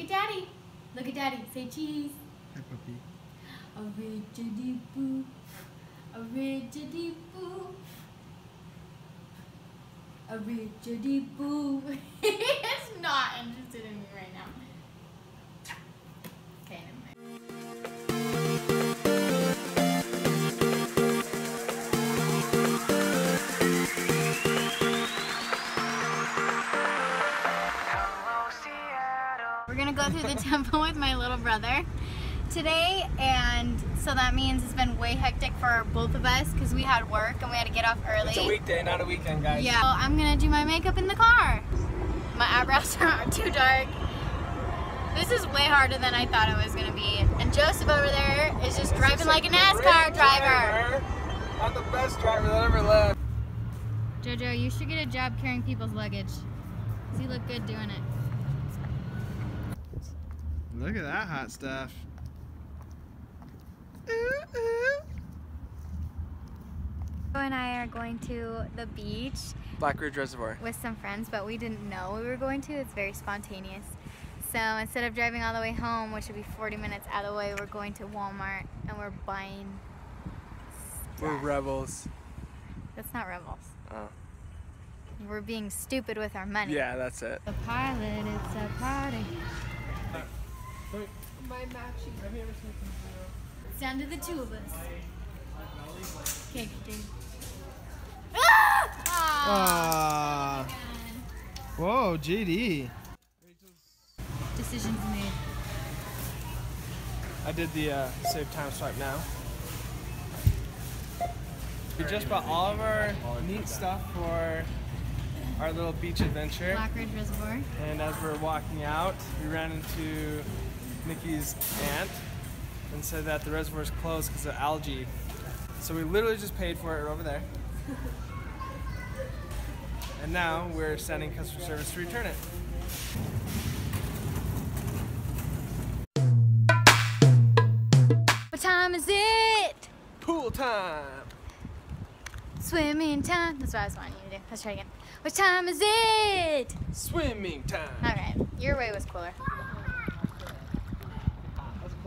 at daddy. Look at daddy. Say cheese. Hi, puppy. A rigidity boo. A rigidity boo. A rigidity boo. He's not interested in me right now. The temple with my little brother today, and so that means it's been way hectic for both of us because we had work and we had to get off early. It's a weekday, not a weekend, guys. Yeah, I'm gonna do my makeup in the car. My eyebrows are too dark. This is way harder than I thought it was gonna be. And Joseph over there is just driving like a NASCAR driver. Not the best driver that ever lived. Jojo, you should get a job carrying people's luggage. 'Cause you look good doing it. Look at that hot stuff. Joe and I are going to the beach Black Ridge Reservoir. with some friends, but we didn't know we were going to. It's very spontaneous. So instead of driving all the way home, which would be 40 minutes out of the way, we're going to Walmart and we're buying. We're rebels. That's not rebels. Oh. We're being stupid with our money. Yeah, that's it. The pilot, it's a party. My map sheet. Have you ever seen It's down to the two of us. Okay, dude. Ah! Ah. Whoa, JD. Decisions made. I did the uh, save time swipe now. We just bought all of our neat stuff for our little beach adventure. Black Ridge Reservoir. And as we're walking out, we ran into Nikki's aunt and said that the reservoir is closed because of algae. So we literally just paid for it over there. and now we're sending customer service to return it. What time is it? Pool time! Swimming time. That's what I was wanting you to do. Let's try again. What time is it? Swimming time! All right. your way was cooler.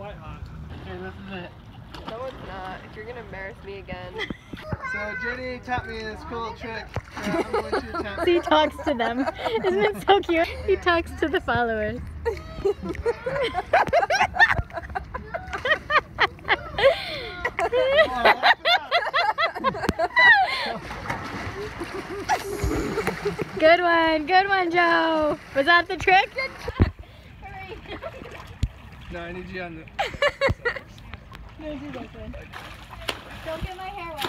That's quite hot. Okay, this is it. No, it's not. If you're gonna embarrass me again. So JD taught me this cool trick. So I'm going to attempt. He talks to them. Isn't it so cute? He talks to the followers. good one, good one, Joe. Was that the trick? No, I need you on the. No, do this one. Don't get my hair wet.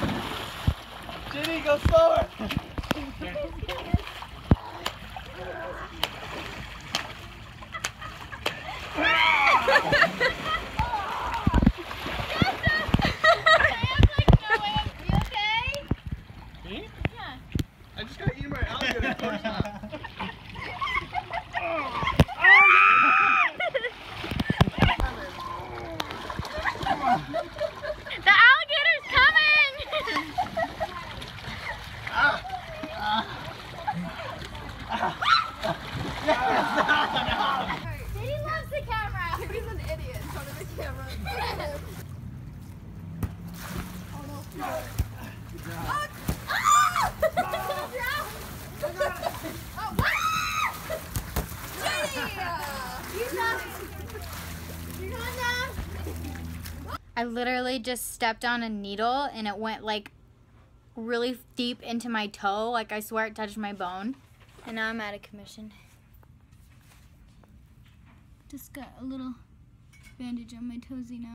JD, go slower! Me? I just got eaten by an alligator. of course not. The alligator's coming! Diddy loves the camera. He's an idiot in front of the camera. I literally just stepped on a needle and it went like really deep into my toe. Like I swear it touched my bone. And now I'm out of commission. Just got a little bandage on my toesy now.